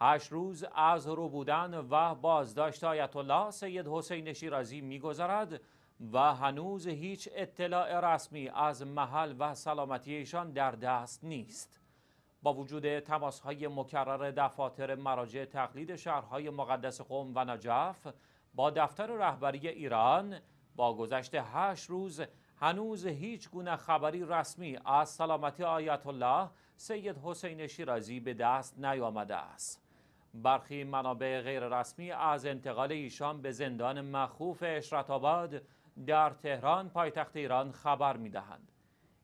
هشت روز از رو بودن و بازداشت آیت الله سید حسین شیرازی میگذرد و هنوز هیچ اطلاع رسمی از محل و سلامتی ایشان در دست نیست. با وجود تماس های مکرر دفاتر مراجع تقلید شهرهای مقدس قوم و نجف با دفتر رهبری ایران با گذشت هشت روز هنوز هیچ گونه خبری رسمی از سلامتی آیت الله سید حسین شیرازی به دست نیامده است. برخی منابع غیررسمی از انتقال ایشان به زندان مخوف اشرت آباد در تهران پایتخت ایران خبر می‌دهند.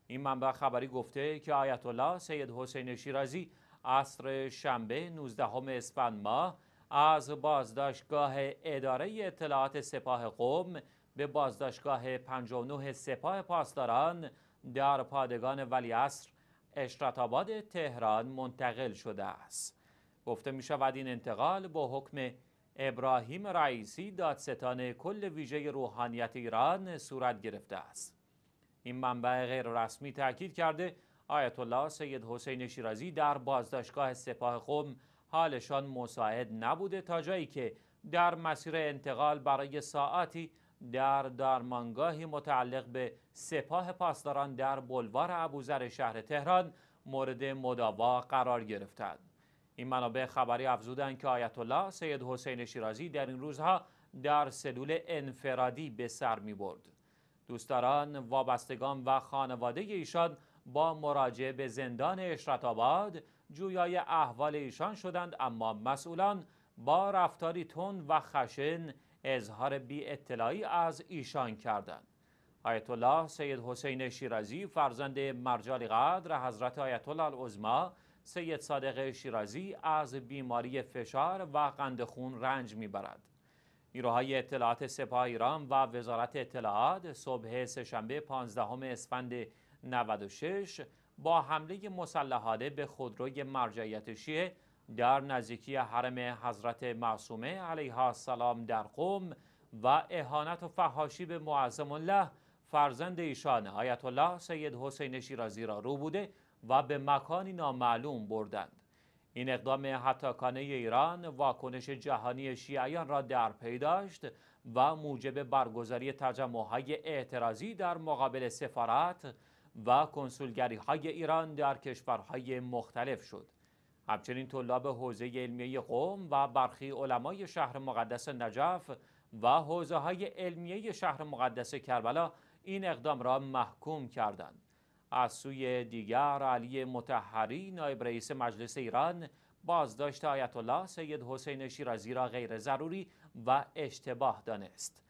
این منبع خبری گفته که آیت الله سید حسین شیرازی عصر شنبه 19 اسفند ماه از بازداشتگاه اداره اطلاعات سپاه قوم به بازداشتگاه 59 سپاه پاسداران در پادگان ولیعصر اشرت آباد تهران منتقل شده است. گفته می شود این انتقال با حکم ابراهیم رئیسی دادستان کل ویژه روحانیت ایران صورت گرفته است. این منبع غیر رسمی تاکید کرده آیت الله سید حسین شیرازی در بازداشتگاه سپاه قم حالشان مساعد نبوده تا جایی که در مسیر انتقال برای ساعتی در درمانگاهی متعلق به سپاه پاسداران در بلوار ابوذر شهر تهران مورد مداوا قرار گرفتند. این منابع خبری افزودند که آیت الله سید حسین شیرازی در این روزها در سلول انفرادی به سر می برد. دوستداران وابستگان و خانواده ایشان با مراجعه به زندان اشرت آباد جویای احوال ایشان شدند اما مسئولان با رفتاری تند و خشن اظهار بی اطلاعی از ایشان کردند. آیت الله سید حسین شیرازی فرزند مرجال قدر حضرت آیت الله العظما سید صادق شیرازی از بیماری فشار و قند خون رنج می‌برد. نیروهای اطلاعات سپاه ایران و وزارت اطلاعات صبح سهشنبه 15 اسفند 96 با حمله مسلحانه به خودروی مرجعیت شیعه در نزدیکی حرم حضرت معصومه علیها السلام در قم و اهانت و فحاشی به معظم الله فرزند ایشان آیت الله سید حسین شیرازی را رو بوده و به مکانی نامعلوم بردند. این اقدام حتاکانه ایران واکنش جهانی شیعیان را در پی داشت و موجب برگزاری تجمعهای اعتراضی در مقابل سفارت و کنسولگری های ایران در کشورهای مختلف شد. همچنین طلاب حوزه علمیه قوم و برخی علمای شهر مقدس نجف و حوزه های علمیه شهر مقدس کربلا این اقدام را محکوم کردند. از سوی دیگر علی متحری نایب رئیس مجلس ایران بازداشت آیت الله سید حسین شیرازی را غیر ضروری و اشتباه دانست.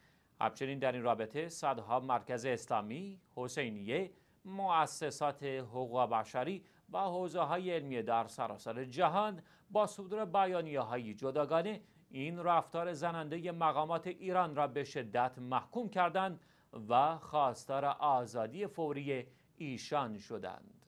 همچنین در این رابطه صدها مرکز اسلامی، حسینیه، مؤسسات حقوق بشری و حوزه های علمی در سراسر جهان با صدور بیانیه های جداگانه این رفتار زننده مقامات ایران را به شدت محکوم کردند و خواستار آزادی فوری ایشان شدند.